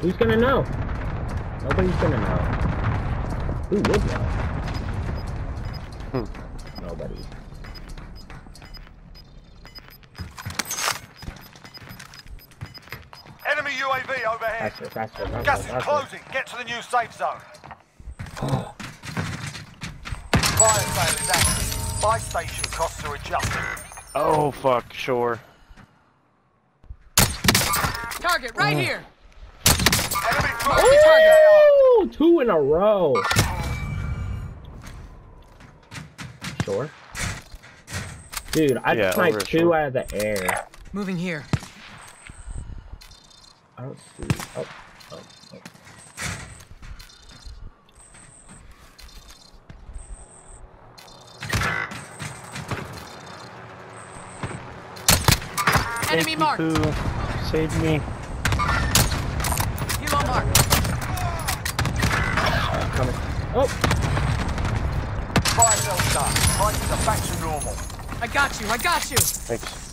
Who's gonna know? Nobody's gonna know. Who would know? Hmm. Nobody. Enemy UAV overhead. Faster, faster, faster, Gas is closing. Get to the new safe zone. Fire sale is active. Buy station costs are adjusted. Oh fuck, sure. Target right here. Enemy Mark drone. the target. Ooh, two in a row. Sure. Dude, I Yeah, sniped two shore. out of the air. Moving here. I don't see. Oh, oh, oh. Enemy marked. Save me. Helo marked. Coming. Oh, Fire sale done. Prices are back to normal. I got you. I got you. Thanks.